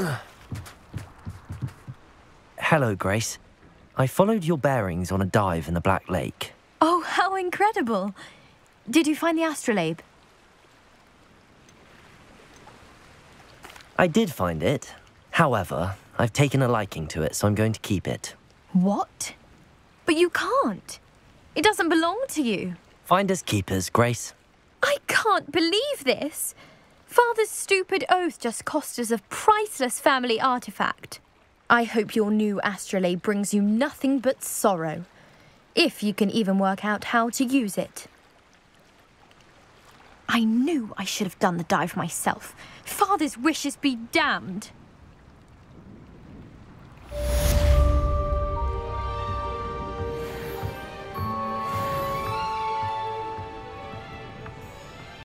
Hello, Grace. I followed your bearings on a dive in the Black Lake. Oh, how incredible! Did you find the astrolabe? I did find it. However, I've taken a liking to it, so I'm going to keep it. What? But you can't. It doesn't belong to you. Finders keepers, Grace. I can't believe this. Father's stupid oath just cost us a priceless family artifact. I hope your new astrolabe brings you nothing but sorrow. If you can even work out how to use it. I knew I should have done the dive myself. Father's wishes be damned.